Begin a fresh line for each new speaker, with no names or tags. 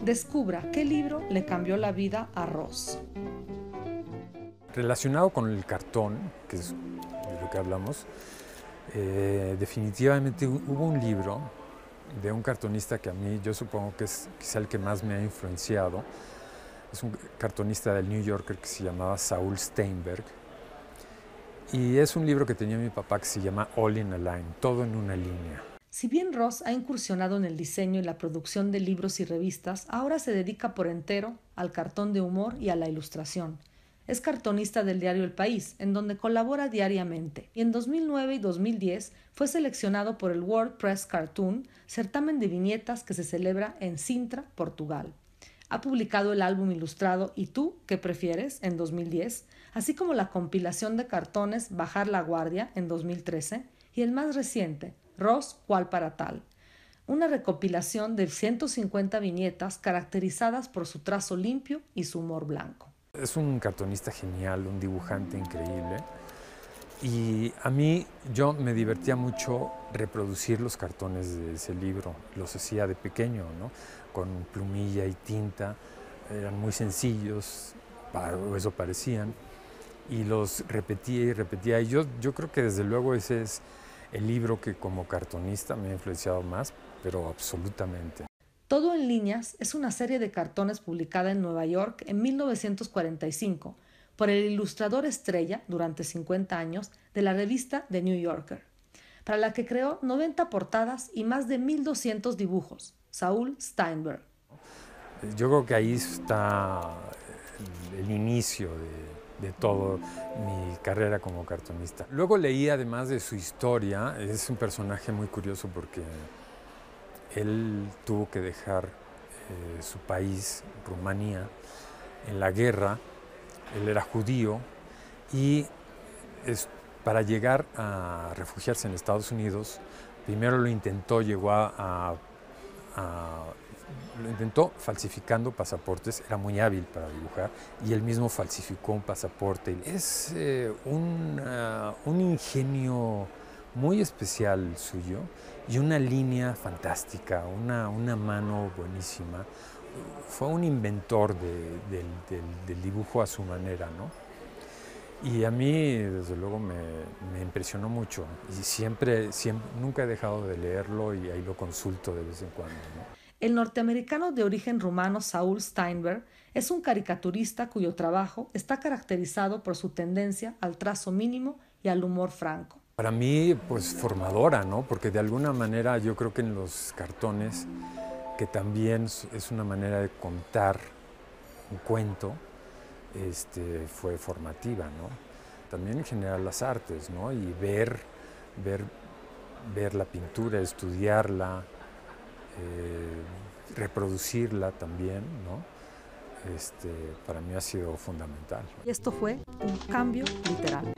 Descubra qué libro le cambió la vida a Ross.
Relacionado con el cartón, que es de lo que hablamos, eh, definitivamente hubo un libro de un cartonista que a mí yo supongo que es quizá el que más me ha influenciado. Es un cartonista del New Yorker que se llamaba Saul Steinberg. Y es un libro que tenía mi papá que se llama All in a Line, todo en una línea.
Si bien Ross ha incursionado en el diseño y la producción de libros y revistas, ahora se dedica por entero al cartón de humor y a la ilustración. Es cartonista del diario El País, en donde colabora diariamente, y en 2009 y 2010 fue seleccionado por el World Press Cartoon, certamen de viñetas que se celebra en Sintra, Portugal. Ha publicado el álbum ilustrado ¿Y tú qué prefieres? en 2010, así como la compilación de cartones Bajar la Guardia en 2013 y el más reciente, Ross cual para tal, una recopilación de 150 viñetas caracterizadas por su trazo limpio y su humor blanco.
Es un cartonista genial, un dibujante increíble. Y a mí yo me divertía mucho reproducir los cartones de ese libro. Los hacía de pequeño, ¿no? con plumilla y tinta. Eran muy sencillos, o eso parecían. Y los repetía y repetía. Y yo, yo creo que desde luego ese es el libro que como cartonista me ha influenciado más, pero absolutamente.
Todo en líneas es una serie de cartones publicada en Nueva York en 1945 por el ilustrador estrella durante 50 años de la revista The New Yorker, para la que creó 90 portadas y más de 1200 dibujos, Saul Steinberg.
Yo creo que ahí está el inicio de, de todo mi carrera como cartonista. Luego leí además de su historia, es un personaje muy curioso porque él tuvo que dejar eh, su país, Rumanía, en la guerra. Él era judío y para llegar a refugiarse en Estados Unidos, primero lo intentó, llegó a, lo intentó falsificando pasaportes, era muy hábil para dibujar y él mismo falsificó un pasaporte. Es eh, un ingenio muy especial suyo y una línea fantástica, una, una mano buenísima. Fue un inventor del dibujo a su manera, ¿no? Y a mí, desde luego, me, me, impresionó mucho. Y siempre, siempre, nunca he dejado de leerlo y ahí lo consulto de vez en cuando. ¿no?
El norteamericano de origen rumano Saul Steinberg es un caricaturista cuyo trabajo está caracterizado por su tendencia al trazo mínimo y al humor franco.
Para mí, pues formadora, ¿no? Porque de alguna manera yo creo que en los cartones, que también es una manera de contar un cuento, este, fue formativa, ¿no? También en general las artes, ¿no? Y ver, ver, ver la pintura, estudiarla, eh, reproducirla también, ¿no? Este, para mí ha sido fundamental.
Y esto fue un cambio literal.